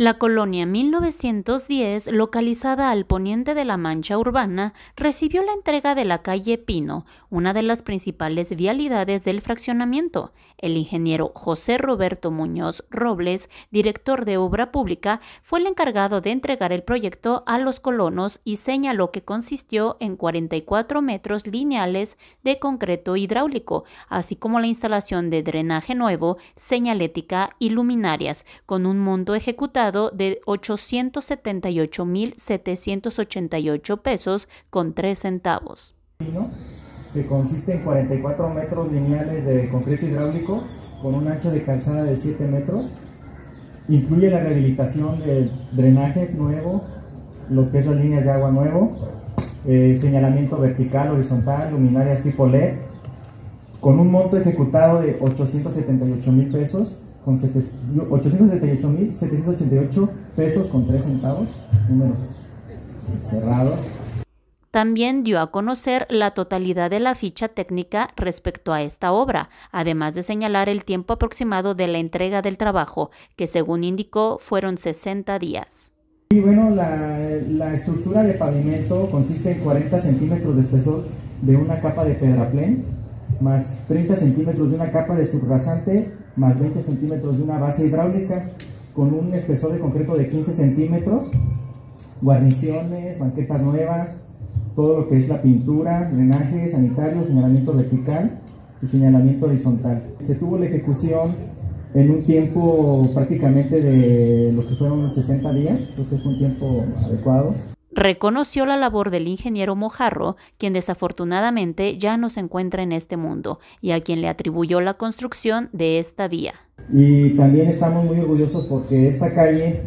La colonia 1910, localizada al poniente de la Mancha Urbana, recibió la entrega de la calle Pino, una de las principales vialidades del fraccionamiento. El ingeniero José Roberto Muñoz Robles, director de Obra Pública, fue el encargado de entregar el proyecto a los colonos y señaló que consistió en 44 metros lineales de concreto hidráulico, así como la instalación de drenaje nuevo, señalética y luminarias, con un monto ejecutado de 878.788 pesos con 3 centavos. Que consiste en 44 metros lineales de concreto hidráulico con un ancho de calzada de 7 metros. Incluye la rehabilitación del drenaje nuevo, lo que las líneas de agua nuevo, eh, señalamiento vertical, horizontal, luminarias tipo LED, con un monto ejecutado de 878 mil pesos con 878.788 pesos con 3 centavos, números cerrados. También dio a conocer la totalidad de la ficha técnica respecto a esta obra, además de señalar el tiempo aproximado de la entrega del trabajo, que según indicó fueron 60 días. Y bueno, la, la estructura de pavimento consiste en 40 centímetros de espesor de una capa de pedraplén, más 30 centímetros de una capa de subrasante más 20 centímetros de una base hidráulica con un espesor de concreto de 15 centímetros, guarniciones, banquetas nuevas, todo lo que es la pintura, drenaje, sanitario, señalamiento vertical y señalamiento horizontal. Se tuvo la ejecución en un tiempo prácticamente de lo que fueron 60 días, creo que fue un tiempo adecuado reconoció la labor del ingeniero Mojarro, quien desafortunadamente ya no se encuentra en este mundo, y a quien le atribuyó la construcción de esta vía. Y también estamos muy orgullosos porque esta calle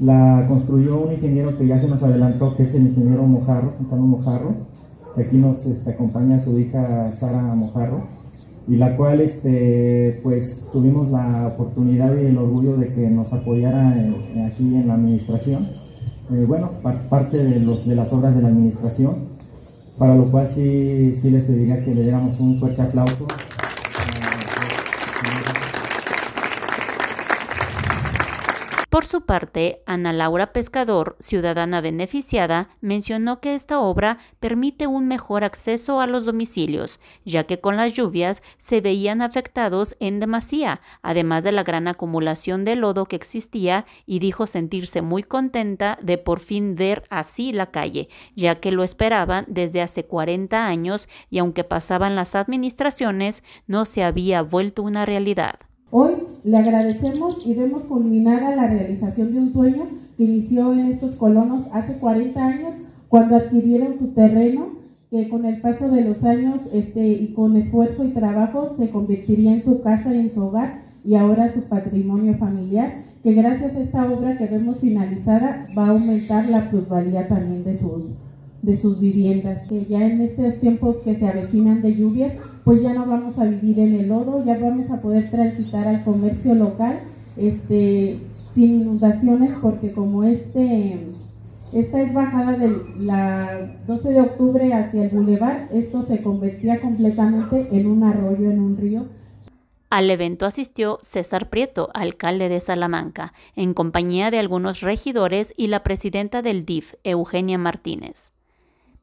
la construyó un ingeniero que ya se nos adelantó, que es el ingeniero Mojarro, Juntano Mojarro, que aquí nos este, acompaña su hija Sara Mojarro, y la cual este, pues tuvimos la oportunidad y el orgullo de que nos apoyara aquí en la administración eh, bueno, parte de, los, de las obras de la administración, para lo cual sí, sí les pediría que le diéramos un fuerte aplauso. Por su parte, Ana Laura Pescador, ciudadana beneficiada, mencionó que esta obra permite un mejor acceso a los domicilios, ya que con las lluvias se veían afectados en demasía, además de la gran acumulación de lodo que existía, y dijo sentirse muy contenta de por fin ver así la calle, ya que lo esperaban desde hace 40 años y aunque pasaban las administraciones, no se había vuelto una realidad. Hoy le agradecemos y vemos culminada la realización de un sueño que inició en estos colonos hace 40 años cuando adquirieron su terreno que con el paso de los años este, y con esfuerzo y trabajo se convertiría en su casa y en su hogar y ahora su patrimonio familiar, que gracias a esta obra que vemos finalizada va a aumentar la plusvalía también de sus, de sus viviendas, que ya en estos tiempos que se avecinan de lluvias pues ya no vamos a vivir en el lodo, ya vamos a poder transitar al comercio local este, sin inundaciones, porque como este, esta es bajada de la 12 de octubre hacia el bulevar, esto se convertía completamente en un arroyo, en un río. Al evento asistió César Prieto, alcalde de Salamanca, en compañía de algunos regidores y la presidenta del DIF, Eugenia Martínez.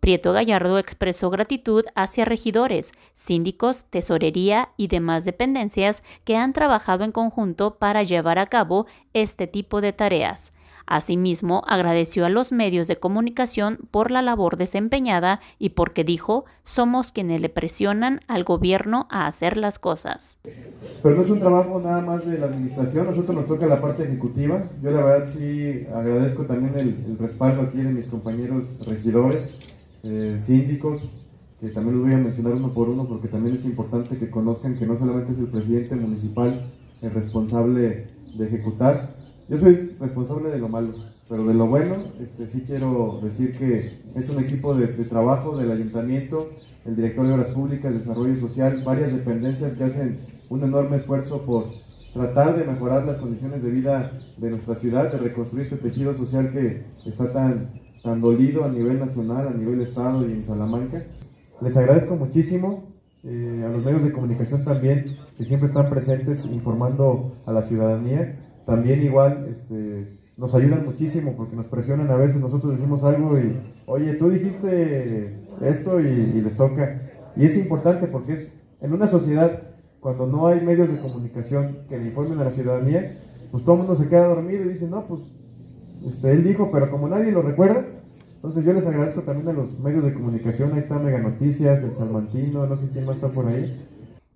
Prieto Gallardo expresó gratitud hacia regidores, síndicos, tesorería y demás dependencias que han trabajado en conjunto para llevar a cabo este tipo de tareas. Asimismo, agradeció a los medios de comunicación por la labor desempeñada y porque dijo, somos quienes le presionan al gobierno a hacer las cosas. Pero no es un trabajo nada más de la administración, nosotros nos toca la parte ejecutiva. Yo la verdad sí agradezco también el, el respaldo aquí de mis compañeros regidores, eh, síndicos, que también los voy a mencionar uno por uno porque también es importante que conozcan que no solamente es el presidente municipal el responsable de ejecutar, yo soy responsable de lo malo, pero de lo bueno, este, sí quiero decir que es un equipo de, de trabajo del ayuntamiento, el director de Obras Públicas, Desarrollo Social, varias dependencias que hacen un enorme esfuerzo por tratar de mejorar las condiciones de vida de nuestra ciudad, de reconstruir este tejido social que está tan tan dolido a nivel nacional, a nivel estado y en Salamanca. Les agradezco muchísimo eh, a los medios de comunicación también que siempre están presentes informando a la ciudadanía. también igual este, nos ayudan muchísimo porque nos presionan a veces, nosotros decimos algo y, oye, tú dijiste esto y, y les toca. Y es importante porque es en una sociedad, cuando no hay medios de comunicación que le informen a la ciudadanía, pues todo el mundo se queda dormido y dice, no, pues este, él dijo, pero como nadie lo recuerda, entonces yo les agradezco también a los medios de comunicación, ahí está Mega Noticias, El Salmantino, no sé quién más está por ahí.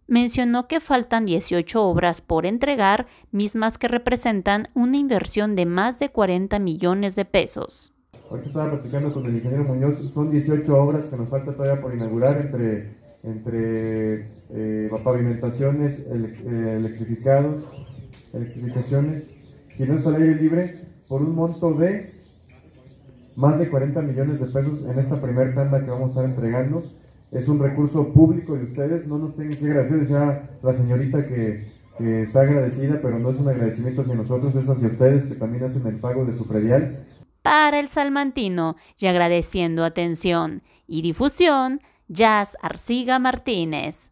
Mencionó que faltan 18 obras por entregar, mismas que representan una inversión de más de 40 millones de pesos. Ahorita estaba platicando con el ingeniero Muñoz, son 18 obras que nos falta todavía por inaugurar entre, entre eh, pavimentaciones, eh, electrificados, electrificaciones, giros al aire libre, por un monto de más de 40 millones de pesos en esta primera tanda que vamos a estar entregando. Es un recurso público de ustedes, no nos tienen que agradecer, decía la señorita que, que está agradecida, pero no es un agradecimiento hacia nosotros, es hacia ustedes que también hacen el pago de su predial. Para el salmantino y agradeciendo atención y difusión, Jazz Arciga Martínez.